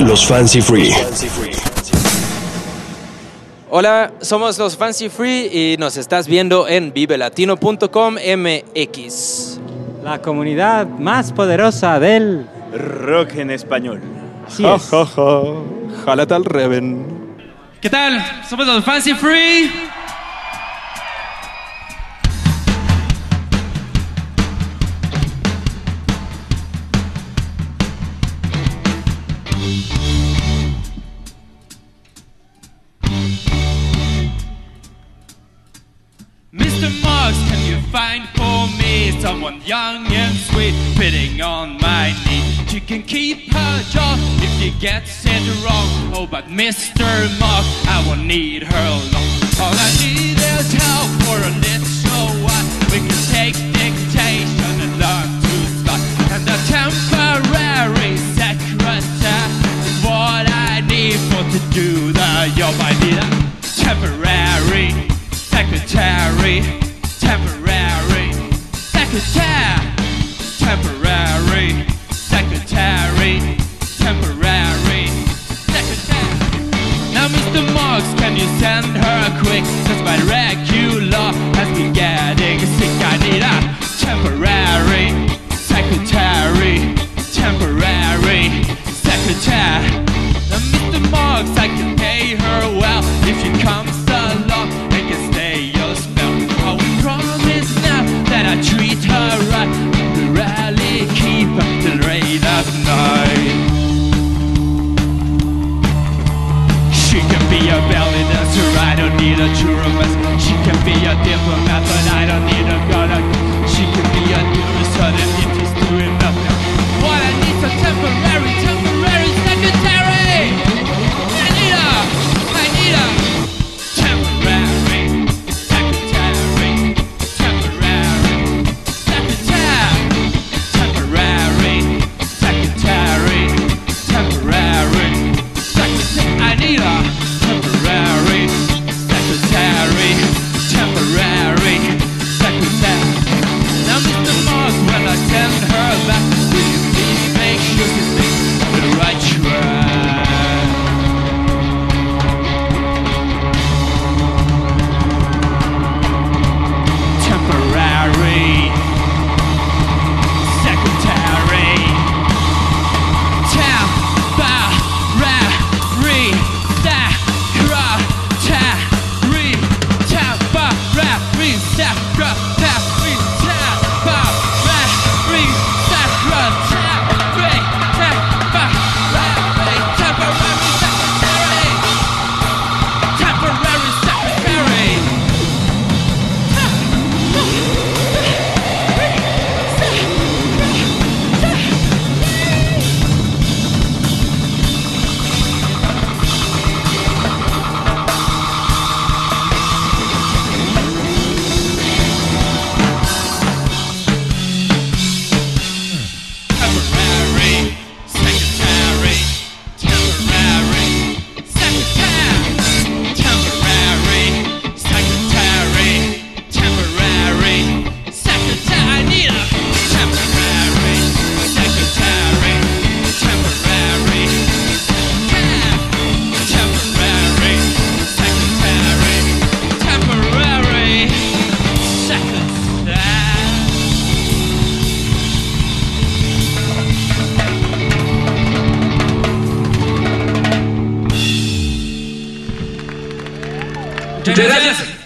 Los Fancy Free. Hola, somos los Fancy Free y nos estás viendo en vivelatino.com MX. La comunidad más poderosa del... Rock en español. Así es. ja. Jálate al Reven. ¿Qué tal? Somos los Fancy Free. Mr. Marks, can you find for me someone young and sweet fitting on my knee? She can keep her job if she gets it wrong. Oh, but Mr. Mark, I won't need her long. All I need is help for a little secretary, temporary secretary, temporary secretary, temporary secretary. Now, Mr. Marks, can you send her quick? Since my regular has been getting sick, I need a temporary secretary, temporary secretary. Now, Mr. Marks, I can pay her well if she comes She can be a belly dancer, I don't need a tourist. She can be a diplomat, but I don't need a god. She can be a 站起来